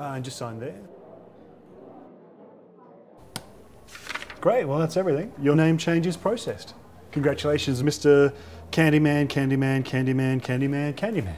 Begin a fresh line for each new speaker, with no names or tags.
Uh, and just sign there. Great, well, that's everything. Your name change is processed. Congratulations, Mr. Candyman, Candyman, Candyman, Candyman, Candyman.